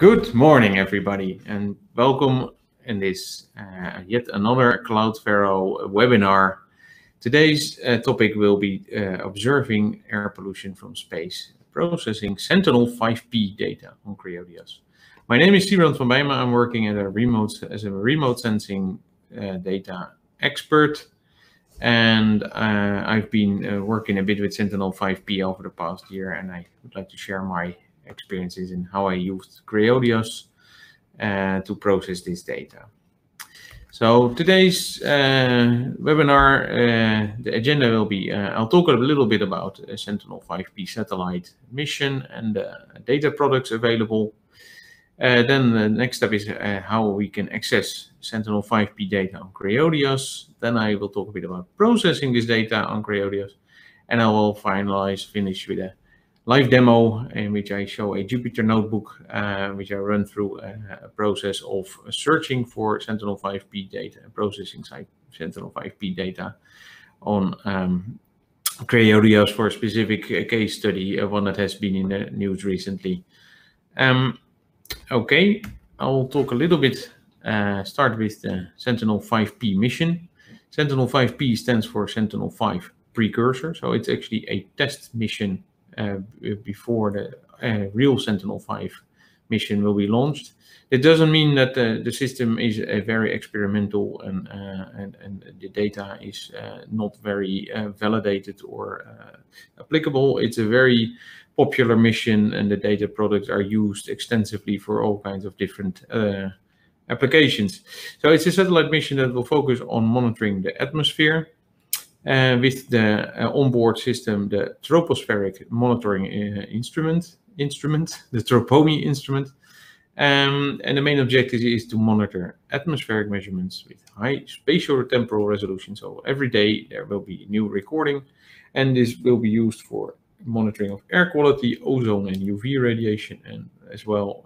Good morning, everybody, and welcome in this uh, yet another CloudFerro webinar. Today's uh, topic will be uh, observing air pollution from space, processing Sentinel-5P data on Creodias. My name is Siebrand van Bijma. I'm working a remote, as a remote sensing uh, data expert, and uh, I've been uh, working a bit with Sentinel-5P over the past year, and I would like to share my experiences in how I used Creodias uh, to process this data. So today's uh, webinar, uh, the agenda will be, uh, I'll talk a little bit about Sentinel-5P satellite mission and data products available. Uh, then the next step is uh, how we can access Sentinel-5P data on Creodias. Then I will talk a bit about processing this data on Creodias. And I will finalize, finish with a live demo in which I show a Jupyter notebook, uh, which I run through a, a, process of searching for Sentinel-5P data processing Sentinel-5P data on um, Creodias for a specific uh, case study, uh, one that has been in the news recently. Um, okay, I'll talk a little bit, uh, start with the Sentinel-5P mission. Sentinel-5P stands for Sentinel-5 precursor, so it's actually a test mission uh, before the uh, real Sentinel-5 mission will be launched. It doesn't mean that the, the system is a very experimental and, uh, and, and the data is not very validated or applicable. It's a very popular mission and the data products are used extensively for all kinds of different uh, applications. So it's a satellite mission that will focus on monitoring the atmosphere uh, with the uh, onboard system, the tropospheric monitoring uh, instrument, instrument, the TROPOMI instrument. Um, and the main objective is to monitor atmospheric measurements with high spatial temporal resolution. So every day there will be new recording, and this will be used for monitoring of air quality, ozone and UV radiation, and as well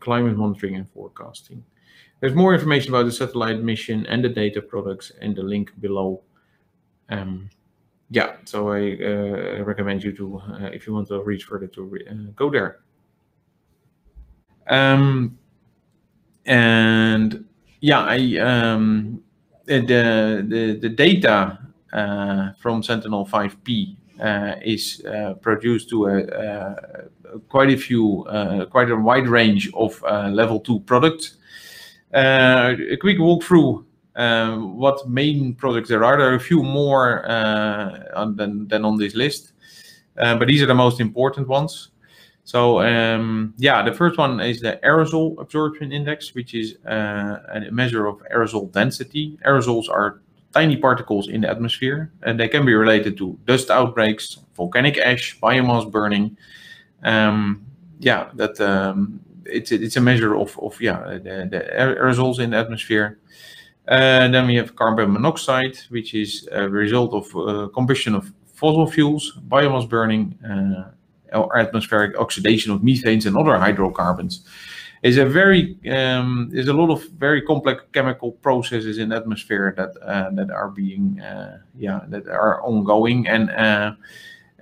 climate monitoring and forecasting. There's more information about the satellite mission and the data products in the link below um, yeah, so I uh, recommend you to, uh, if you want to reach further, to uh, go there. Um, and yeah, I um, the the the data uh, from Sentinel 5P uh, is uh, produced to a, a, quite a few, quite a wide range of level two products. a quick walkthrough um, what main products there are. There are a few more uh, than, than on this list, uh, but these are the most important ones. So um, yeah, the first one is the aerosol absorption index, which is uh, a measure of aerosol density. Aerosols are tiny particles in the atmosphere, and they can be related to dust outbreaks, volcanic ash, biomass burning. Um, yeah, that um, it's it's a measure of of yeah the, the aerosols in the atmosphere. And then we have carbon monoxide, which is a result of uh, combustion of fossil fuels, biomass burning, uh, or atmospheric oxidation of methanes and other hydrocarbons. Is a very um, there's a lot of very complex chemical processes in the atmosphere that uh, that are being uh, yeah that are ongoing and uh,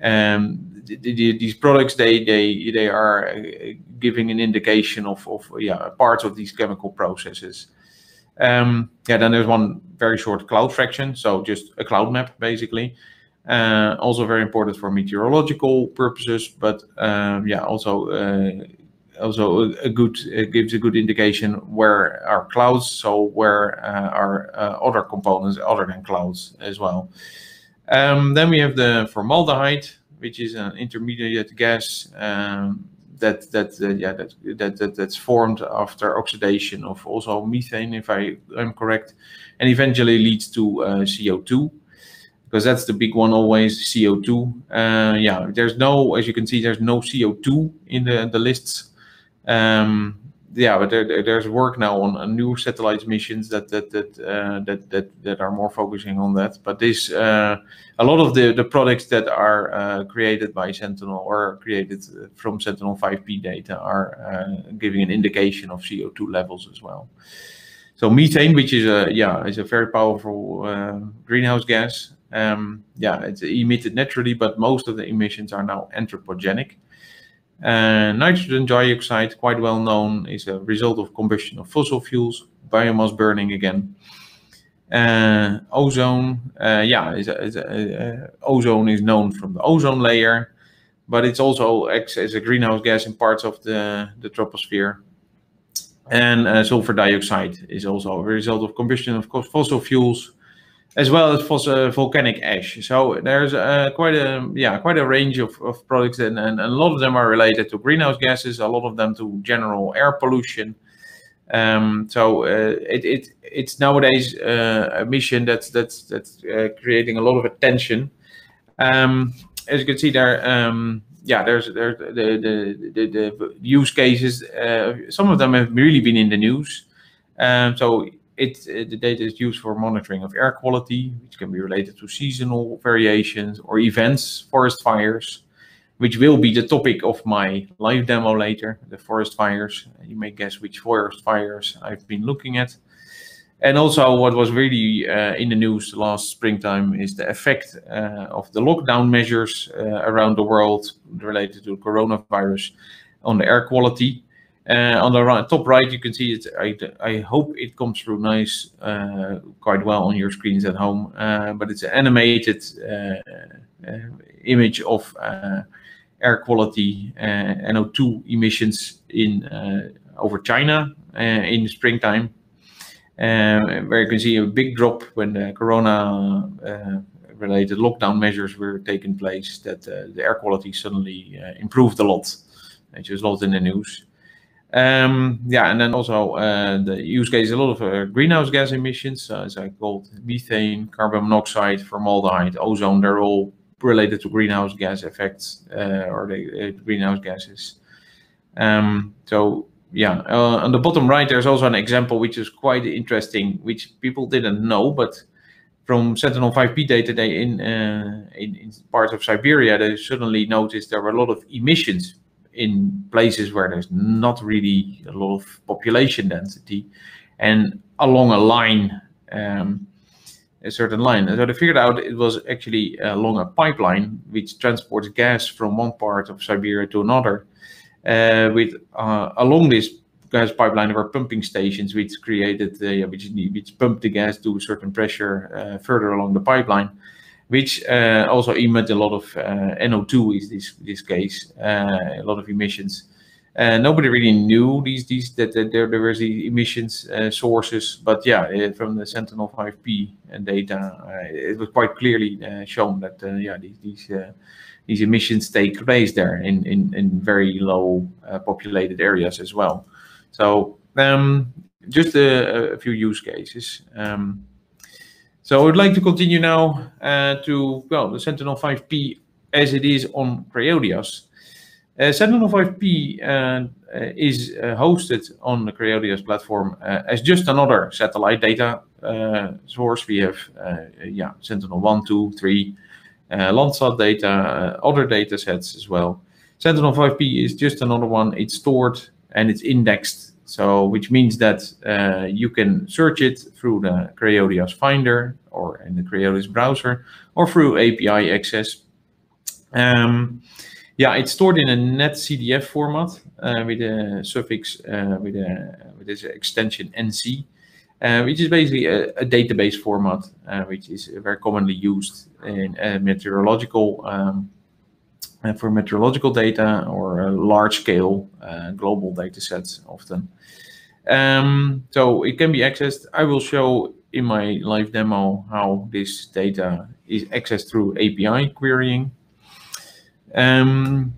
um, the, the, these products they they they are uh, giving an indication of of yeah parts of these chemical processes. Um, yeah, then there's one very short cloud fraction, so just a cloud map basically. Uh, also very important for meteorological purposes, but um, yeah, also uh, also a, good it gives a good indication where are clouds, so where uh, are uh, other components other than clouds as well. Um, then we have the formaldehyde, which is an intermediate gas. Um, that that uh, yeah that, that that that's formed after oxidation of also methane if I am correct, and eventually leads to uh, CO2 because that's the big one always CO2. Uh, yeah, there's no as you can see there's no CO2 in the the lists. Um, yeah, but there, there's work now on, on new satellite missions that that that, uh, that that that are more focusing on that. But this uh, a lot of the the products that are uh, created by Sentinel or created from Sentinel 5P data are uh, giving an indication of CO2 levels as well. So methane, which is a yeah, is a very powerful uh, greenhouse gas. Um, yeah, it's emitted naturally, but most of the emissions are now anthropogenic. Uh, nitrogen dioxide, quite well known, is a result of combustion of fossil fuels, biomass burning again. Uh, ozone, uh, yeah, is is a, ozone is known from the ozone layer, but it's also acts as a greenhouse gas in parts of the, the troposphere. And uh, sulfur dioxide is also a result of combustion of fossil fuels, as well as fossil, volcanic ash. So there's uh, quite a yeah quite a range of, of products, and, and, a lot of them are related to greenhouse gases. A lot of them to general air pollution. Um, so uh, it, it it's nowadays uh, a mission that's that's that's uh, creating a lot of attention. Um, as you can see there, um, yeah, there's there's the the, the, the use cases. Uh, some of them have really been in the news. Um, so it the data is used for monitoring of air quality, which can be related to seasonal variations or events, forest fires, which will be the topic of my live demo later. The forest fires. You may guess which forest fires I've been looking at. And also, what was really uh, in the news last springtime is the effect uh, of the lockdown measures uh, around the world related to coronavirus on the air quality. Uh, on the right, top right, you can see it. I, I hope it comes through nice, uh, quite well on your screens at home. Uh, but it's an animated image of air quality, NO2 emissions in over China in springtime. Um, where you can see a big drop when the corona uh, related lockdown measures were taking place that uh, the air quality suddenly uh, improved a lot which was a in the news um, yeah and then also uh, the use case a lot of uh, greenhouse gas emissions. As i called methane carbon monoxide formaldehyde ozone they're all related to greenhouse gas effects uh, or the greenhouse gases. Um, so yeah, uh, on the bottom right, there's also an example which is quite interesting, which people didn't know, but from Sentinel-5P data they in, uh, in, in parts of Siberia, they suddenly noticed there were a lot of emissions in places where there's not really a lot of population density, and along a line, um, a certain line. so they figured out it was actually along a pipeline which transports gas from one part of Siberia to another uh, with uh, along this gas pipeline there were pumping stations which created which which pumped the gas to a certain pressure uh, further along the pipeline which uh, also emit a lot of uh, NO2 is this this case uh, a lot of emissions nobody really knew these these that, that there, there was the emissions sources but yeah from the Sentinel 5P data it was quite clearly shown that yeah these these these emissions take place there in, in, in very low uh, populated areas as well. So um, just a, a, few use cases. Um, so I would like to continue now uh, to, well, the Sentinel-5P as it is on Creodias. Uh, Sentinel-5P uh, is uh, hosted on the Creodias platform uh, as just another satellite data source. We have, yeah, Sentinel-1, 2, 3, uh, Landsat data, uh, other data sets as well. Sentinel-5P is just another one. It's stored and it's indexed. So, which means that uh, you can search it through the Creodias Finder or in the Creodias browser or through API access. Um, yeah, it's stored in a netcdf format uh, with a suffix uh, with a with this extension NC. Uh, which is basically a, a database format, uh, which is very commonly used in uh, meteorological um, for meteorological data or large scale global data sets often. Um, so it can be accessed. I will show in my live demo how this data is accessed through API querying. Um,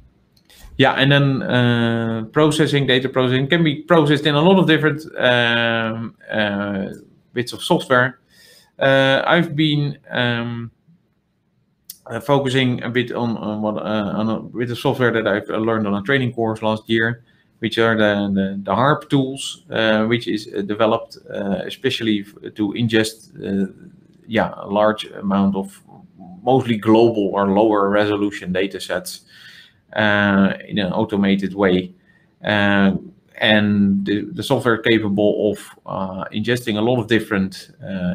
yeah, and then uh, processing, data processing can be processed in a lot of different um, uh, bits of software. Uh, I've been um, uh, focusing a bit on, on what uh, on a, with the software that I've learned on a training course last year, which are the the, the HARP tools, uh, which is developed especially to ingest, yeah, a large amount of mostly global or lower resolution data sets uh, in an automated way. Uh, and the, the, software capable of uh, ingesting a lot of different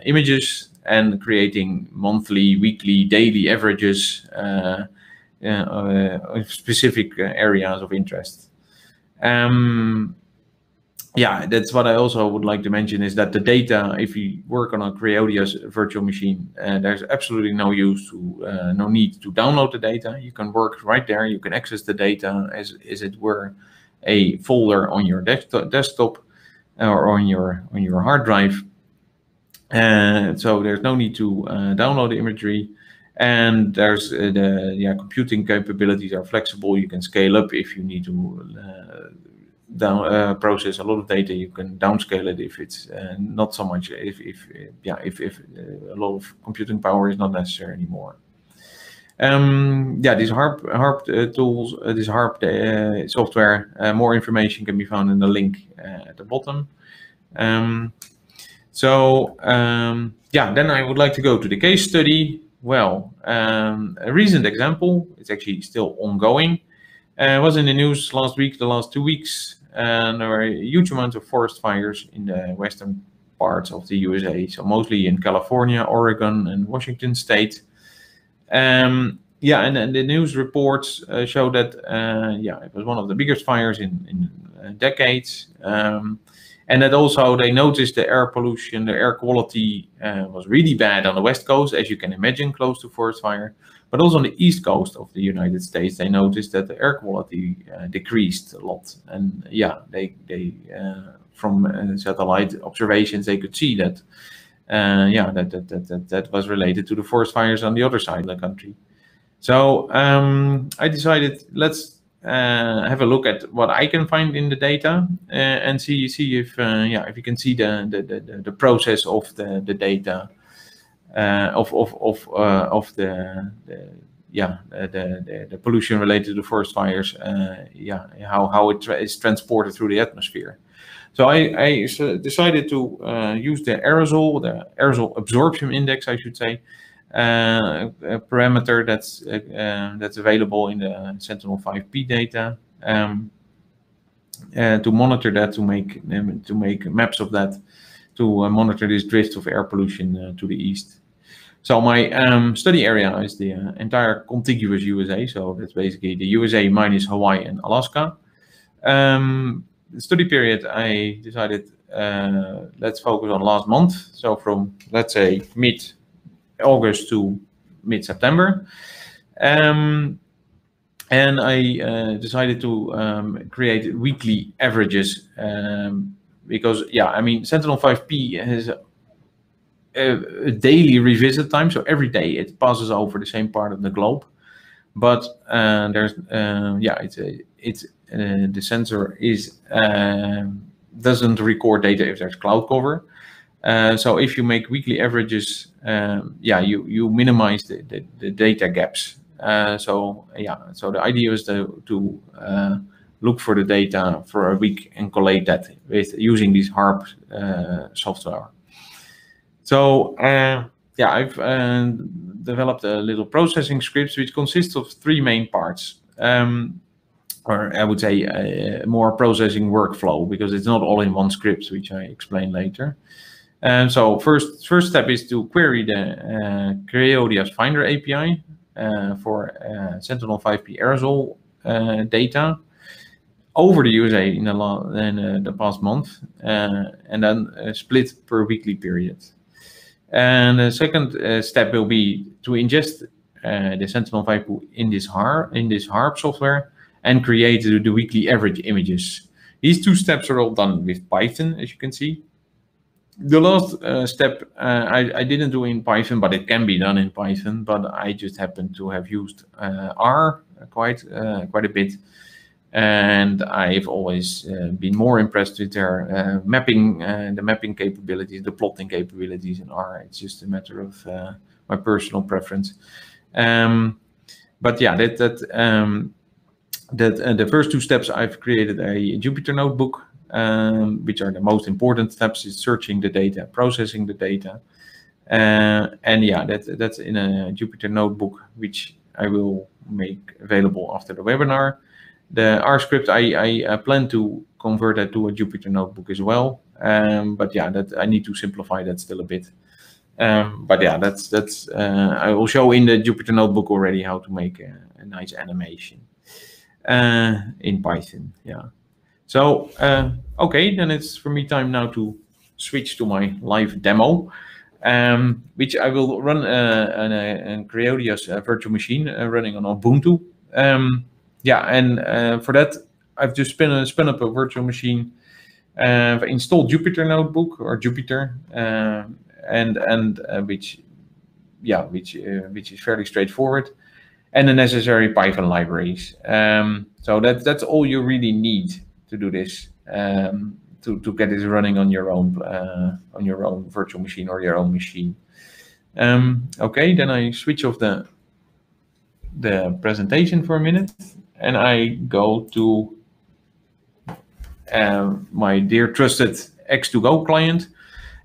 images and creating monthly, weekly, daily averages uh, specific areas of interest. Um, yeah, that's what I also would like to mention is that the data, if you work on a Creodias virtual machine, uh, there's absolutely no use to, uh, no need to download the data. You can work right there. You can access the data as, as it were a folder on your desktop, desktop or on your on your hard drive. And so there's no need to uh, download the imagery. And there's uh, the yeah computing capabilities are flexible. You can scale up if you need to uh, down uh, process a lot of data. You can downscale it if it's uh, not so much if if yeah if, if uh, a lot of computing power is not necessary anymore. Um, yeah these harp harp uh, tools this harp software more information can be found in the link at the bottom. Um, so um, yeah then i would like to go to the case study well um, a recent example it's actually still ongoing uh, was in the news last week, the last two weeks and there a huge amount of forest fires in the western parts of the USA, so mostly in California, Oregon, and Washington state. Um, yeah, and, and, the news reports uh, show that uh, yeah, it was one of the biggest fires in, in uh, decades. Um, and that also they noticed the air pollution, the air quality uh, was really bad on the west coast, as you can imagine, close to forest fire. But also on the east coast of the United States, they noticed that the air quality uh, decreased a lot. And yeah, they they uh, from satellite observations they could see that yeah that, that that that that was related to the forest fires on the other side of the country. So um, I decided let's uh, have a look at what I can find in the data uh, and see see if uh, yeah if you can see the the, the, the process of the the data uh, of of of uh, of the, the yeah the, the, pollution related to the forest fires uh, yeah how how it tra is transported through the atmosphere. So I, I decided to use the aerosol, the aerosol absorption index, I should say, parameter that's uh, that's available in the Sentinel-5P data um, to monitor that, to make um, to make maps of that, to monitor this drift of air pollution to the east. So my um, study area is the uh, entire contiguous USA. So that's basically the USA minus Hawaii and Alaska. Um, the study period, I decided uh, let's focus on last month. So from let's say mid August to mid September. Um, and I uh, decided to um, create weekly averages um, because, yeah, I mean, Sentinel-5P has a, daily revisit time. So every day it passes over the same part of the globe. But uh, there's, uh, yeah, it's a, it's uh, the sensor is um, doesn't record data if there's cloud cover. Uh, so if you make weekly averages, um, yeah, you you minimize the, the, the data gaps. Uh, so yeah, so the idea is to to uh, look for the data for a week and collate that with using this HARP software. So uh, yeah, I've uh, developed a little processing script which consists of three main parts. Um, or I would say a more processing workflow because it's not all in one script, which I explain later. And so first, first step is to query the uh, Creodias Finder API uh, for uh, Sentinel-5P aerosol uh, data over the USA in the, in, uh, the past month, uh, and then split per weekly period. And the second uh, step will be to ingest uh, the Sentinel-5P in this HARP in this HARP software and create the, the, weekly average images. These two steps are all done with Python, as you can see. The last uh, step uh, I, I, didn't do in Python, but it can be done in Python. But I just happen to have used uh, R quite uh, quite a bit and I've always uh, been more impressed with their uh, mapping, the mapping capabilities, the plotting capabilities in R. It's just a matter of my personal preference. Um, but yeah, that that um, that the first two steps I've created a Jupyter notebook, um, which are the most important steps: is searching the data, processing the data, uh, and yeah, that that's in a Jupyter notebook, which I will make available after the webinar. The R script, I, I, I plan to convert that to a Jupyter notebook as well. Um, but yeah, that I need to simplify that still a bit. Um, but yeah, that's that's uh, I will show in the Jupyter notebook already how to make a, a nice animation uh, in Python. Yeah. So uh, okay, then it's for me time now to switch to my live demo, um, which I will run uh, an, Creodias uh, virtual machine uh, running on Ubuntu. Um, yeah, and uh, for that I've just spin, spin up a virtual machine. Uh, installed Jupyter Notebook or Jupyter, uh, and and uh, which, yeah, which uh, which is fairly straightforward, and the necessary Python libraries. Um, so that that's all you really need to do this. Um, to, to get this running on your own uh, on your own virtual machine or your own machine. Um, okay, then I switch off the the presentation for a minute and I go to uh, my dear trusted X2Go client,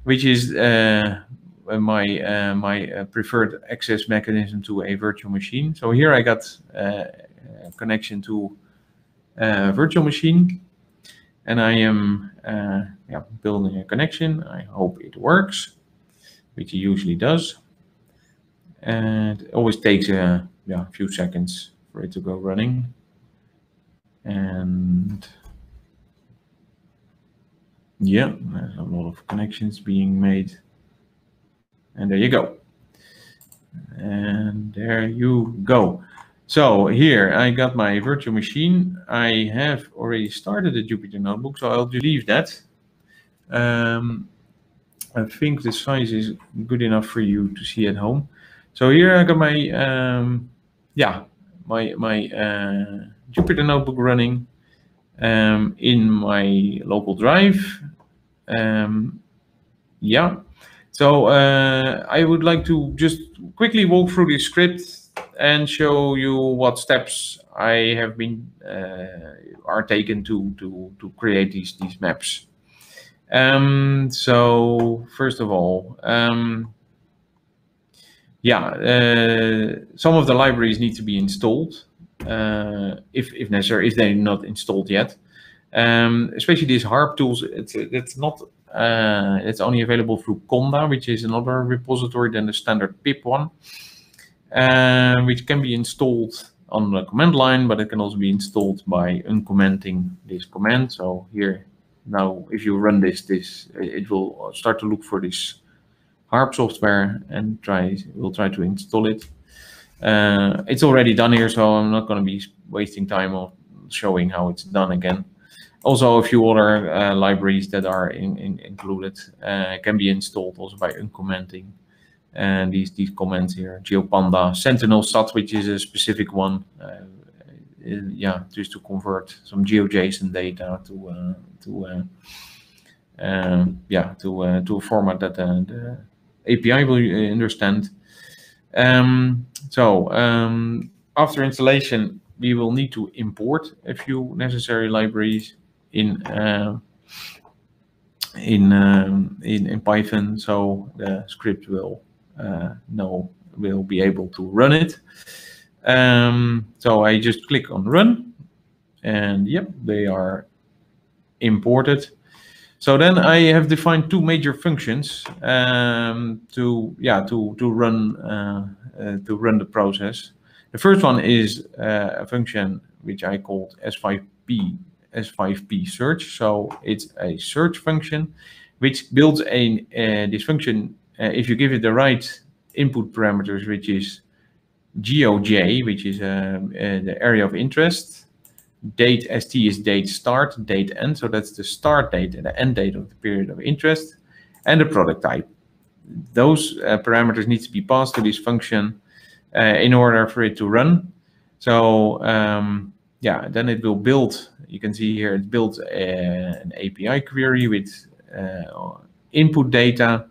which is uh, my uh, my uh, preferred access mechanism to a virtual machine. So here I got uh, a connection to a virtual machine and I am uh, yeah, building a connection. I hope it works, which it usually does. And it always takes a yeah, few seconds for it to go running. And yeah, there's a lot of connections being made. And there you go. And there you go. So here I got my virtual machine. I have already started the Jupyter Notebook, so I'll leave that. Um, I think the size is good enough for you to see at home. So here I got my, um, yeah, my, my uh, Jupyter Notebook running um, in my local drive. Um, yeah, so uh, I would like to just quickly walk through this script and show you what steps I have been uh, are taken to to to create these these maps. Um, so first of all, um, yeah, uh, some of the libraries need to be installed uh, if if necessary if they're not installed yet. Um, especially these harp tools, it's it's not uh, it's only available through Conda, which is another repository than the standard pip one uh, which can be installed on the command line, but it can also be installed by uncommenting this command. So here now, if you run this, this it will start to look for this harp software and try will try to install it. Uh, it's already done here, so I'm not going to be wasting time on showing how it's done again. Also, a few other uh, libraries that are in, in included uh, can be installed also by uncommenting and these these comments here, GeoPanda, sentinelsat, which is a specific one, uh, yeah, just to convert some GeoJSON data to uh, to uh, um, yeah to uh, to a format that uh, the API will understand. Um, so um, after installation, we will need to import a few necessary libraries in uh, in, um, in in Python. So the script will uh, no will be able to run it. Um, so I just click on run and yep, they are imported. So then I have defined two major functions um, to yeah to to run uh, uh, to run the process. The first one is uh, a function which I called S5P S5P search. So it's a search function which builds a uh, this function uh, if you give it the right input parameters, which is GeoJ, which is um, uh, the area of interest. Date ST is date start, date end. So that's the start date and the end date of the period of interest. And the product type. Those uh, parameters need to be passed to this function uh, in order for it to run. So um, yeah, then it will build, you can see here, it builds a, an API query with uh, input data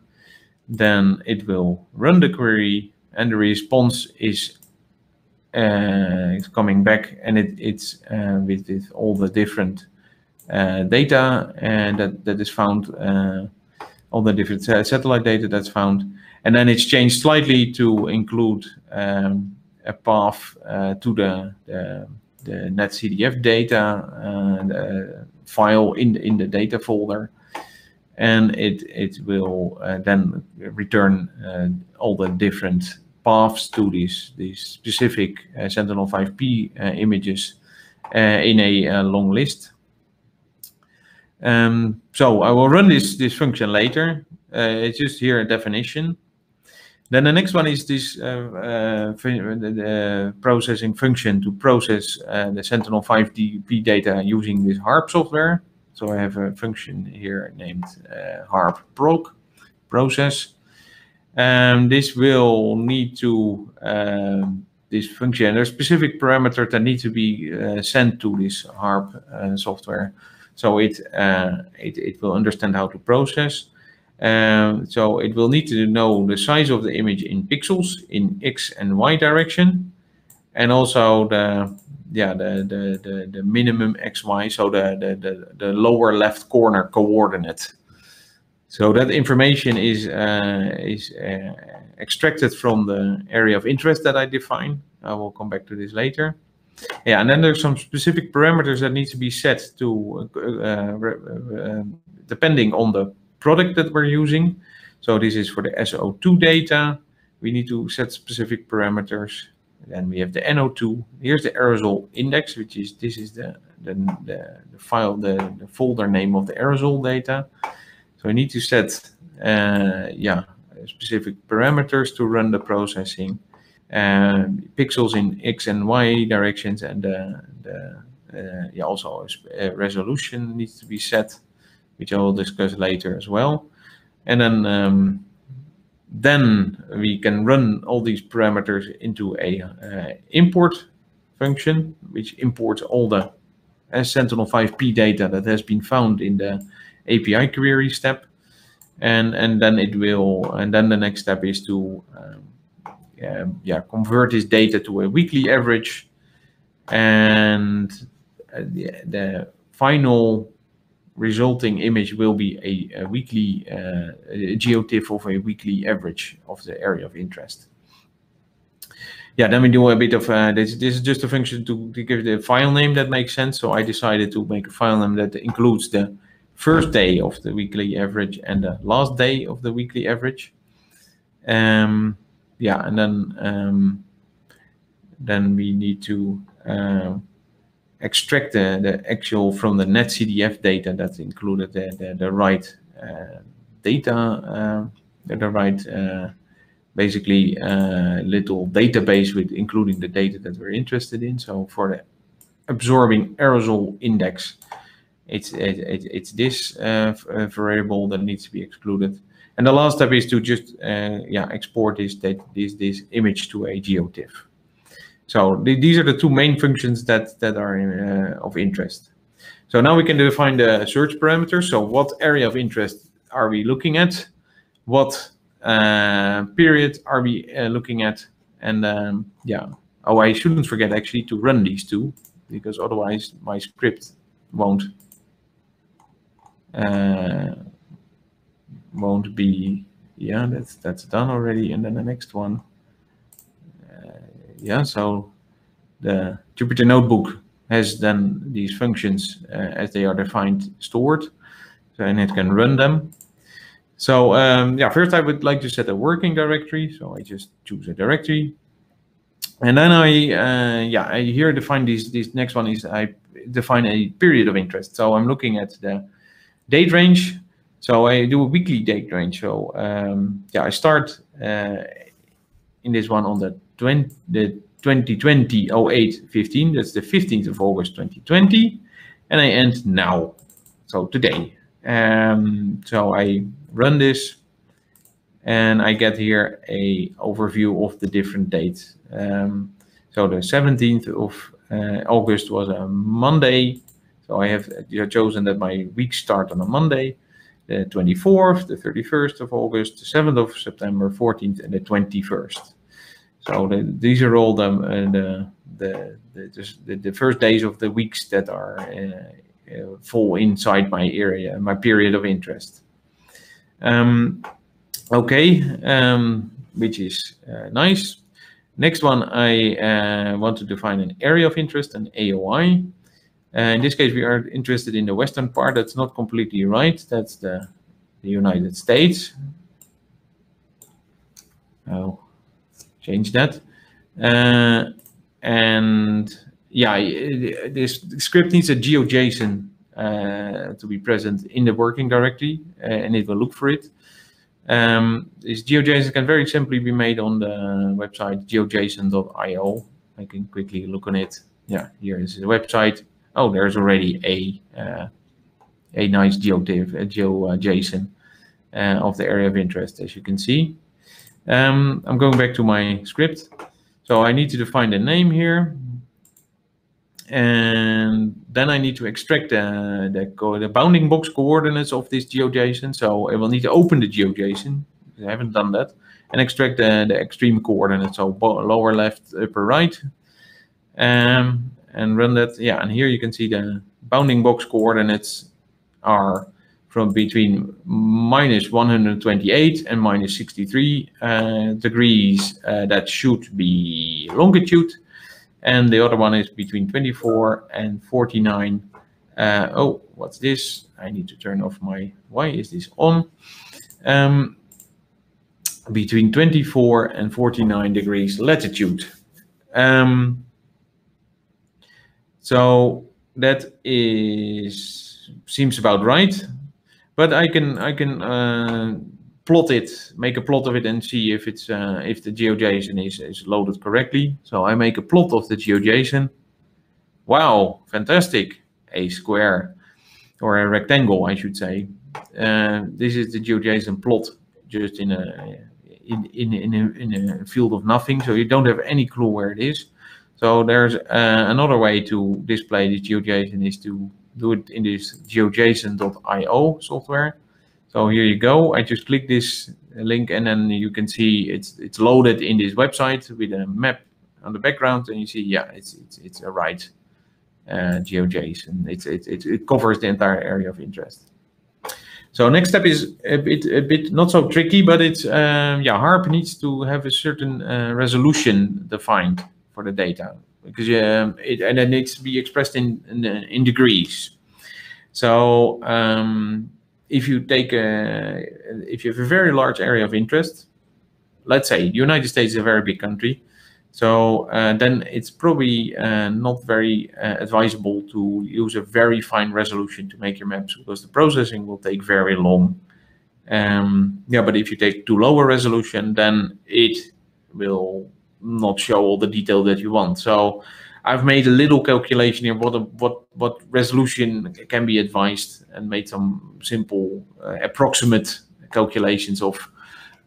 then it will run the query and the response is uh, coming back and it, it's uh, with, with, all the different uh, data and that, that is found, uh, all the different satellite data that's found. And then it's changed slightly to include um, a path uh, to the, the, the netcdf data uh, file in the, in the data folder. And it it will uh, then return uh, all the different paths to these these specific uh, Sentinel-5P uh, images uh, in a uh, long list. Um, so I will run this this function later. it's just here a definition. Then the next one is this uh, processing function to process the Sentinel-5P data using this HARP software. So I have a function here named uh, HARP proc process. Um, this will need to um, this function. There's specific parameters that need to be uh, sent to this HARP uh, software, so it, uh, it it will understand how to process. Um, so it will need to know the size of the image in pixels in x and y direction, and also the yeah, the, the, the, the minimum XY, so the, the, the, the lower left corner coordinate. So that information is, uh, is uh, extracted from the area of interest that I define. I will come back to this later. Yeah, and then there's some specific parameters that need to be set to, uh, depending on the product that we're using. So this is for the SO2 data. We need to set specific parameters. Then we have the NO2. Here's the aerosol index, which is this is the the, the, the file, the, the folder name of the aerosol data. So we need to set uh, yeah specific parameters to run the processing. Um, pixels in x and y directions, and the, the uh, yeah also a resolution needs to be set, which I will discuss later as well. And then um, then we can run all these parameters into a uh, import function, which imports all the uh, Sentinel-5P data that has been found in the API query step. And, and then it will, and then the next step is to um, yeah, convert this data to a weekly average. And uh, the, the final resulting image will be a, a weekly uh, a geotiff of a weekly average of the area of interest. Yeah, then we do a bit of uh, this. This is just a function to, to give the file name that makes sense. So I decided to make a file name that includes the first day of the weekly average and the last day of the weekly average. Um, yeah, and then um, then we need to uh, extract the, the actual from the netcdf data that included the, the, the right uh, data, uh, the right uh, basically uh, little database with including the data that we're interested in. So for the absorbing aerosol index, it's it, it, it's this variable that needs to be excluded. And the last step is to just yeah export this that this this image to a geotiff. So th these are the two main functions that, that are in, uh, of interest. So now we can define the search parameters. So what area of interest are we looking at? What uh, period are we uh, looking at? And um, yeah, oh, I shouldn't forget actually to run these two because otherwise my script won't uh, won't be, yeah, that's, that's done already. And then the next one yeah, so the Jupyter Notebook has then these functions uh, as they are defined stored, so, and it can run them. So um, yeah, first I would like to set a working directory. So I just choose a directory. And then I, uh, yeah, I here define these, this next one is I define a period of interest. So I'm looking at the date range. So I do a weekly date range. So um, yeah, I start uh, in this one on the 20, the 2020 08 15 that's the 15th of august 2020 and i end now. So today. Um, so i run this and i get here a overview of the different dates. Um, so the 17th of uh, august was a monday. So i have chosen that my week start on a monday the 24th the 31st of august the 7th of september 14th and the 21st so the, these are all the, uh, the, the, the, the, first days of the weeks that are uh, uh, fall inside my area, my period of interest. Um, okay, um, which is uh, nice. Next one, I uh, want to define an area of interest, an AOI. Uh, in this case, we are interested in the western part. That's not completely right. That's the the United States. I'll change that. Uh, and yeah, this script needs a GeoJSON uh, to be present in the working directory, uh, and it will look for it. Um, this GeoJSON can very simply be made on the website geojson.io. I can quickly look on it. Yeah, here is the website. Oh, there's already a uh, a nice geodiv, a GeoJSON uh, of the area of interest, as you can see. Um, I'm going back to my script. So I need to define the name here. And then I need to extract the, the, bounding box coordinates of this GeoJSON. So I will need to open the GeoJSON. I haven't done that. And extract the, the extreme coordinates. So lower left, upper right. Um, and run that. Yeah, and here you can see the bounding box coordinates are from between minus 128 and minus 63 uh, degrees. Uh, that should be longitude. And the other one is between 24 and 49. Uh, oh, what's this? I need to turn off my, why is this on? Um, between 24 and 49 degrees latitude. Um, so that is seems about right but I can I can uh, plot it, make a plot of it, and see if it's uh, if the GeoJSON is is loaded correctly. So I make a plot of the GeoJSON. Wow, fantastic! A square or a rectangle, I should say. Uh, this is the GeoJSON plot, just in a in in in a, in a field of nothing, so you don't have any clue where it is. So there's uh, another way to display the GeoJSON is to do it in this geojson.io software. So here you go. I just click this link and then you can see it's it's loaded in this website with a map on the background and you see, yeah, it's it's, it's a right uh, GeoJSON. It's, it, it, it covers the entire area of interest. So next step is a bit a bit not so tricky, but it's um, yeah HARP needs to have a certain uh, resolution defined for the data because um, it and it needs to be expressed in in, in degrees. So um, if you take a if you have a very large area of interest, let's say the United States is a very big country, so uh, then it's probably uh, not very uh, advisable to use a very fine resolution to make your maps because the processing will take very long. Um, yeah, but if you take too low a resolution, then it will not show all the detail that you want. So I've made a little calculation here what what what resolution can be advised and made some simple uh, approximate calculations of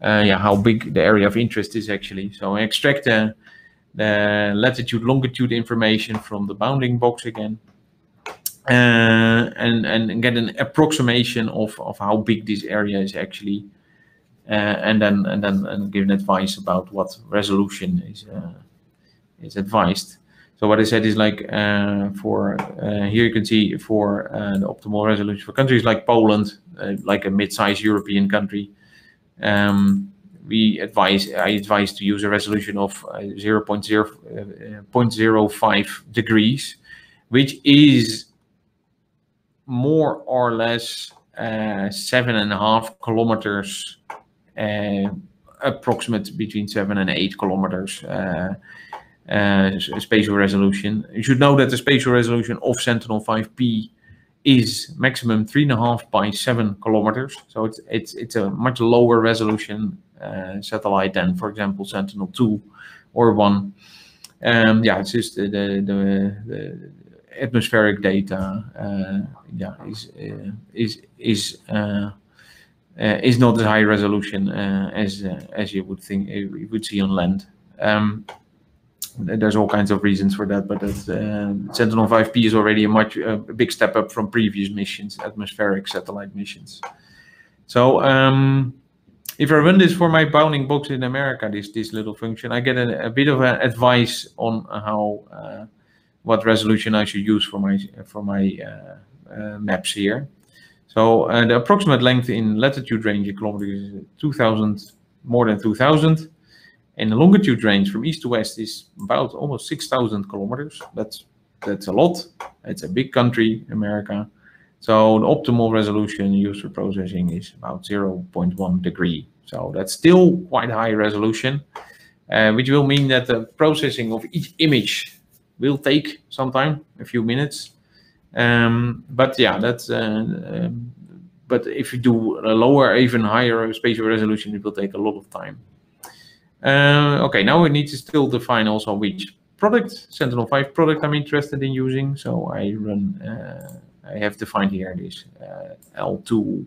uh, yeah how big the area of interest is actually. So I extract the, the latitude longitude information from the bounding box again. Uh, and and get an approximation of, of how big this area is actually and then and then and give advice about what resolution is uh, is advised. So what I said is like uh, for here you can see for the optimal resolution for countries like Poland, like a mid-sized European country, um, we advise I advise to use a resolution of uh, 0, 0.0, uh, 0.05 degrees, which is more or less uh, seven and a half kilometers uh, approximate between seven and eight kilometers uh, uh, spatial resolution. You should know that the spatial resolution of Sentinel-5P is maximum three and a half by seven kilometers. So it's it's it's a much lower resolution uh, satellite than, for example, Sentinel-2 or one. Um, yeah, it's just the the, the atmospheric data. Uh, yeah, is uh, is is uh, is not as high resolution uh, as uh, as you would think you would see on land. Um, there's all kinds of reasons for that, but Sentinel 5P is already a much a big step up from previous missions, atmospheric satellite missions. So um, if I run this for my bounding box in America, this this little function, I get a, a bit of advice on how uh, what resolution I should use for my for my uh, uh, maps here. So uh, the approximate length in latitude range in kilometers is 2,000, more than 2,000. And the longitude range from east to west is about almost 6,000 kilometers. That's that's a lot. It's a big country, America. So the optimal resolution used for processing is about 0.1 degree. So that's still quite high resolution, uh, which will mean that the processing of each image will take some time, a few minutes. Um, but yeah, that's, uh, um, but if you do a lower, even higher spatial resolution, it will take a lot of time. Uh, okay, now we need to still define also which product, Sentinel-5 product I'm interested in using. So I run, uh, I have defined here this uh, L2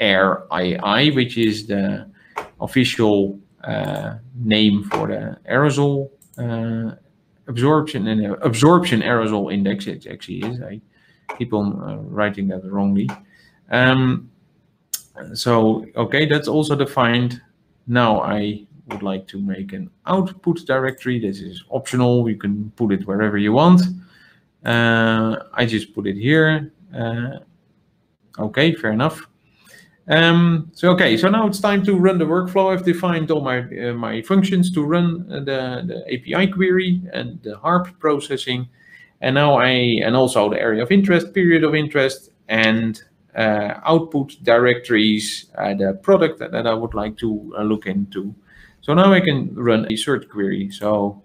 Air II, which is the official uh, name for the aerosol uh, absorption and absorption aerosol index. It actually is. I keep on writing that wrongly. Um, so, okay, that's also defined. Now I would like to make an output directory. This is optional. You can put it wherever you want. Uh, I just put it here. Uh, okay, fair enough. Um, so okay, so now it's time to run the workflow. I've defined all my uh, my functions to run the, the API query and the HARP processing, and now I and also the area of interest, period of interest, and uh, output directories, uh, the product that, that, I would like to uh, look into. So now I can run a search query. So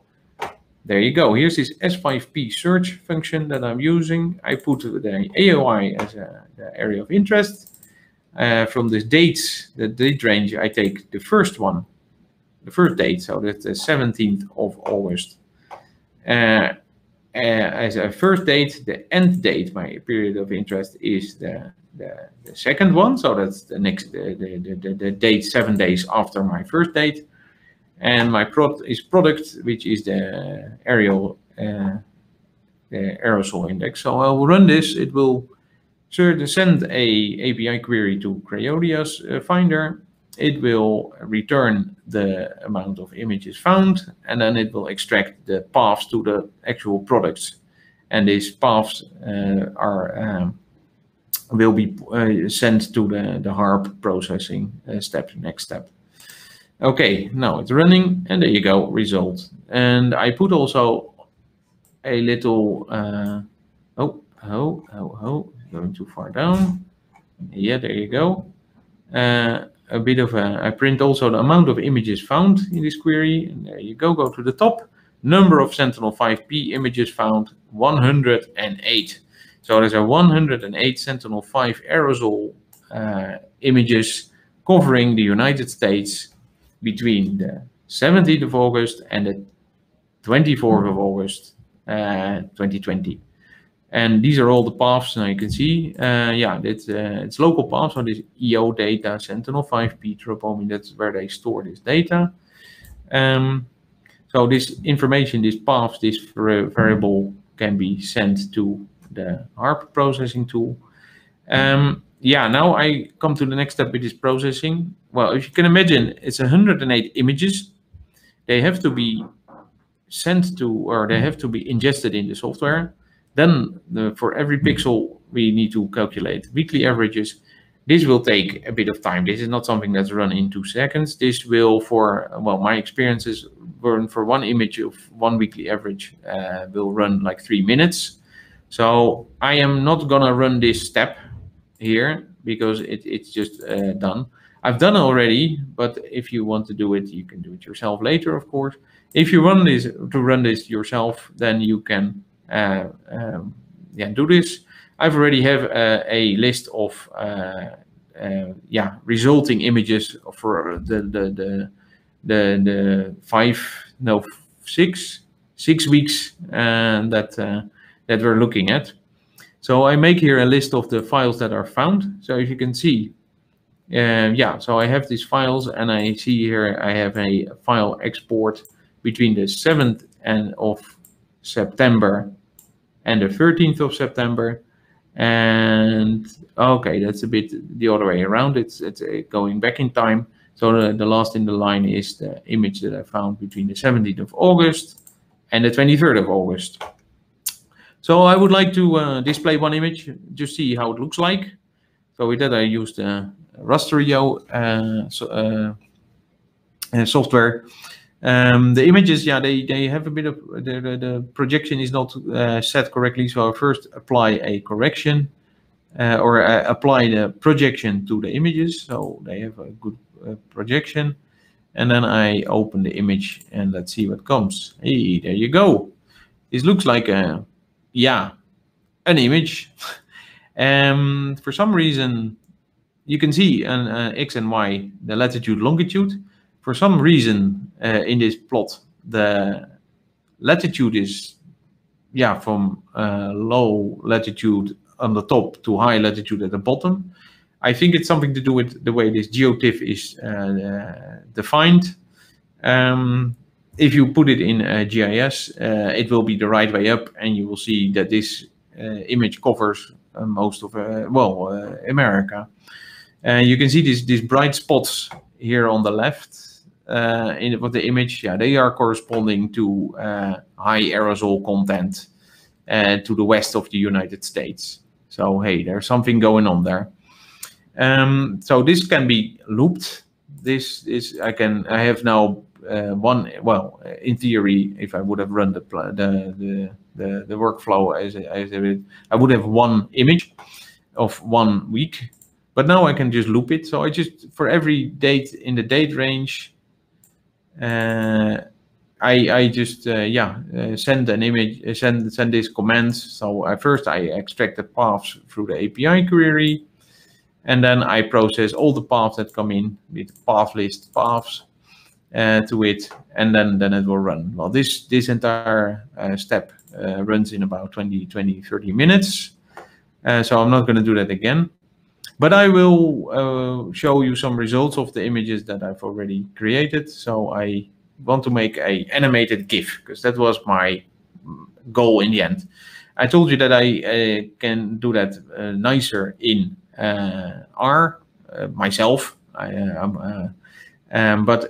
there you go. Here's this S5P search function that I'm using. I put the AOI as a, the area of interest. Uh, from the dates, the date range, I take the first one, the first date, so that's the 17th of August. Uh, as a first date, the end date, my period of interest is the, the, the second one. So that's the next, the, the, the, the date seven days after my first date and my product is product, which is the aerial uh, the aerosol index. So I will run this. It will send a API query to CREODIAS uh, finder. It will return the amount of images found, and then it will extract the paths to the actual products. And these paths uh, are um, will be uh, sent to the, the HARP processing uh, step, next step. Okay, now it's running and there you go, result. And I put also a little, uh, oh, oh, oh, oh, going too far down. Yeah, there you go. Uh, a bit of a, I print also the amount of images found in this query. And there you go, go to the top. Number of Sentinel-5P images found, 108. So there's a 108 Sentinel-5 aerosol uh, images covering the United States between the 17th of August and the 24th of August uh, 2020. And these are all the paths now you can see. Uh, yeah, it's, uh, it's local paths on this EO data, Sentinel-5P Tropomi, that's where they store this data. Um, so this information, this paths, this variable can be sent to the HARP processing tool. Um, yeah, now I come to the next step, which is processing. Well, if you can imagine, it's 108 images. They have to be sent to, or they have to be ingested in the software. Then the, for every pixel, we need to calculate weekly averages. This will take a bit of time. This is not something that's run in two seconds. This will, for, well, my experiences run for one image of one weekly average uh, will run like three minutes. So I am not gonna run this step here because it, it's just uh, done. I've done already, but if you want to do it, you can do it yourself later, of course. If you run this to run this yourself, then you can uh, um, yeah do this. I've already have uh, a list of uh, uh, yeah resulting images for the the the the, the five no six six weeks uh, that that we're looking at. So I make here a list of the files that are found. So if you can see, um, yeah, so I have these files and I see here I have a file export between the 7th and of September and the 13th of September. And okay, that's a bit the other way around. It's, it's uh, going back in time. So the, the last in the line is the image that I found between the 17th of August and the 23rd of August. So I would like to uh, display one image, just see how it looks like. So with that, I used uh, Rasterio uh, so, uh, uh, software. Um, the images, yeah, they, they have a bit of, the, the, the projection is not uh, set correctly. So I first apply a correction uh, or uh, apply the projection to the images. So they have a good uh, projection. And then I open the image and let's see what comes. Hey, there you go. This looks like a, yeah, an image. um, for some reason, you can see an uh, X and Y, the latitude, longitude. For some reason uh, in this plot, the latitude is, yeah, from uh, low latitude on the top to high latitude at the bottom. I think it's something to do with the way this geotiff is uh, uh, defined. Um, if you put it in GIS, uh, it will be the right way up, and you will see that this image covers most of, well, America. And you can see these, these bright spots here on the left uh, in the, the image, yeah, they are corresponding to uh, high aerosol content uh, to the west of the United States. So hey, there's something going on there. Um, so this can be looped. This is I can I have now uh, one. Well, in theory, if I would have run the the the the, the workflow as as it, I would have one image of one week. But now I can just loop it. So I just for every date in the date range, I I just uh, yeah uh, send an image send send these commands. So first I extract the paths through the API query, and then I process all the paths that come in with path list paths uh, to it, and then then it will run. Well, this this entire uh, step uh, runs in about 20, 20, 30 minutes. so I'm not going to do that again. But I will show you some results of the images that I've already created. So I want to make a animated GIF because that was my goal in the end. I told you that I uh, can do that uh, nicer in uh, R uh, myself. I, uh, um, but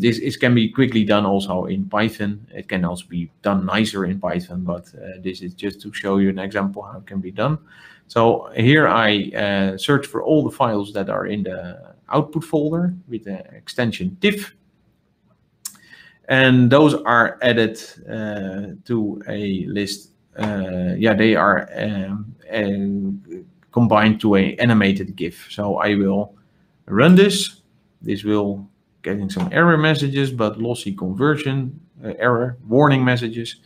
this is, can be quickly done also in Python. It can also be done nicer in Python, but this is just to show you an example how it can be done. So here I search for all the files that are in the output folder with the extension TIFF and those are added uh, to a list. Uh, yeah, they are um, uh, combined to a animated GIF. So I will run this. This will getting some error messages, but lossy conversion uh, error warning messages.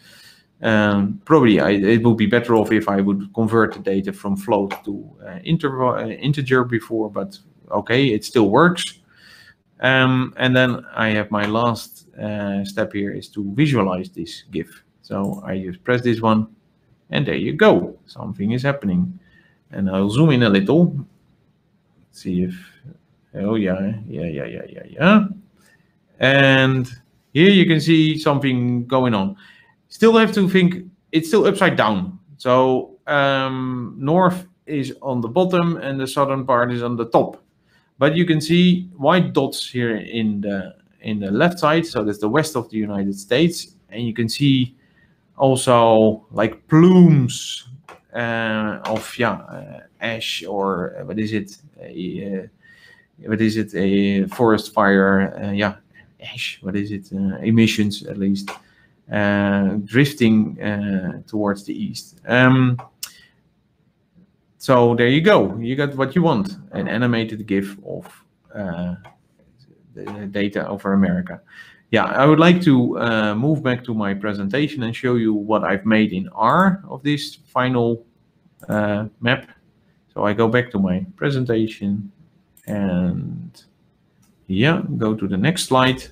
Um, probably I, it would be better off if I would convert the data from float to uh, uh, integer before, but okay, it still works. Um, and then I have my last uh, step here is to visualize this GIF. So I just press this one and there you go. Something is happening. And I'll zoom in a little. Let's see if, oh yeah, yeah, yeah, yeah, yeah, yeah. And here you can see something going on. Still have to think, it's still upside down. So um, north is on the bottom and the southern part is on the top. But you can see white dots here in the in the left side. So that's the west of the United States. And you can see also like plumes uh, of yeah uh, ash or uh, what is it? Uh, what is it? A forest fire? Uh, yeah, ash. What is it? Uh, emissions at least drifting towards the east. Um, so there you go. You got what you want, an animated GIF of uh, data over America. Yeah, I would like to uh, move back to my presentation and show you what I've made in R of this final uh, map. So I go back to my presentation and yeah, go to the next slide.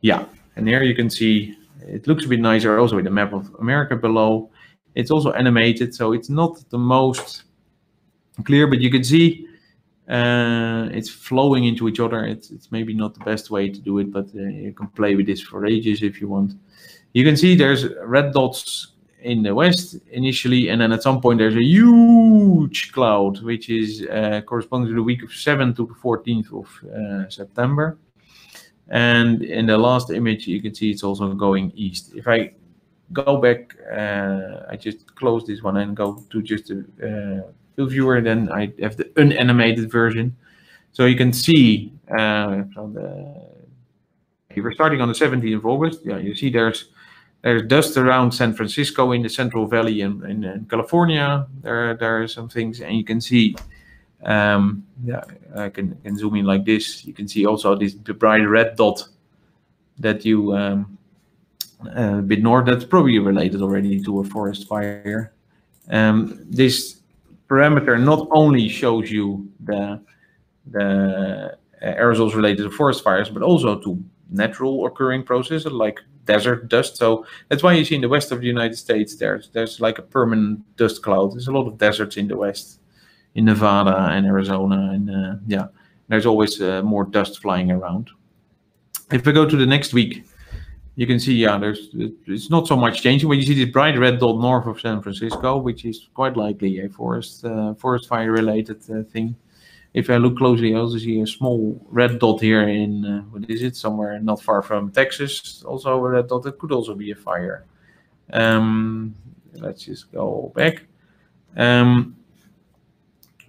Yeah, and here you can see it looks a bit nicer also with the map of America below. It's also animated, so it's not the most clear, but you can see uh, it's flowing into each other. It's, it's maybe not the best way to do it, but uh, you can play with this for ages if you want. You can see there's red dots in the west initially, and then at some point there's a huge cloud, which is uh, corresponding to the week of 7th to the 14th of uh, September. And in the last image, you can see it's also going east. If I go back, uh, I just close this one and go to just a uh, viewer, then I have the unanimated version. So you can see uh, from the, if we're starting on the 17th of August, yeah, you see there's there's dust around San Francisco in the Central Valley in, in, in California. There, there are some things, and you can see. Um, yeah, I can, can zoom in like this. You can see also this bright red dot that you um, uh, a bit north. That's probably related already to a forest fire. Um, this parameter not only shows you the the aerosols related to forest fires, but also to natural occurring processes like desert dust. So that's why you see in the west of the United States there's there's like a permanent dust cloud. There's a lot of deserts in the west, in Nevada and Arizona, and uh, yeah, there's always uh, more dust flying around. If we go to the next week, you can see yeah, there's it's not so much changing, but you see this bright red dot north of San Francisco, which is quite likely a forest uh, forest fire related uh, thing if I look closely, I also see a small red dot here in, uh, what is it, somewhere not far from Texas. Also a red dot, it could also be a fire. Um, let's just go back. Um,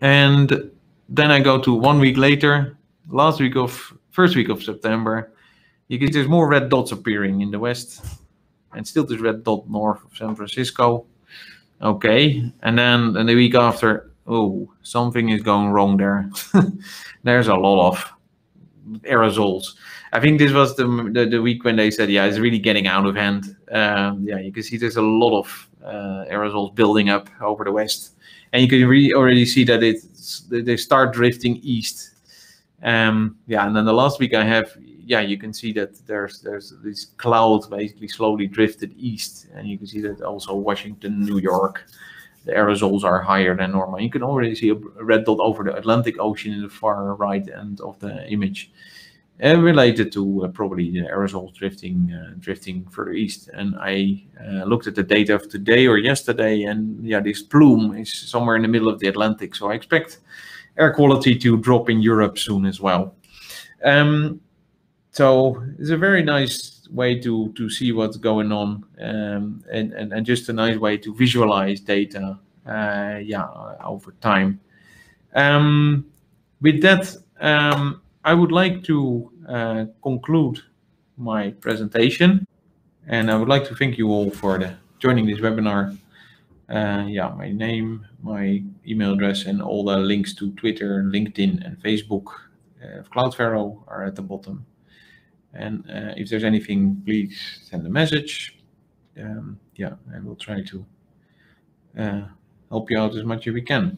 and then I go to one week later, last week of, first week of September. You can see there's more red dots appearing in the west. And still this red dot north of San Francisco. Okay, and then and the week after, oh, something is going wrong there. There's a lot of aerosols. I think this was the, the, the week when they said, yeah, it's really getting out of hand. Um, yeah, you can see there's a lot of uh, aerosols building up over the west, and you can really already see that it's they start drifting east. Um, yeah, and then the last week I have, yeah, you can see that there's there's this cloud basically slowly drifted east, and you can see that also Washington, New York, the aerosols are higher than normal. You can already see a red dot over the Atlantic Ocean in the far right end of the image, related to uh, probably the aerosols drifting uh, drifting further east. And I uh, looked at the data of today or yesterday, and yeah, this plume is somewhere in the middle of the Atlantic. So I expect air quality to drop in Europe soon as well. Um, so it's a very nice way to to see what's going on um, and, and and just a nice way to visualize data uh, yeah over time. Um, with that um, I would like to uh, conclude my presentation and I would like to thank you all for the, joining this webinar. Uh, yeah my name my email address and all the links to Twitter LinkedIn and Facebook uh, of are at the bottom and uh, if there's anything, please send a message. Um, yeah, and we'll try to uh, help you out as much as we can.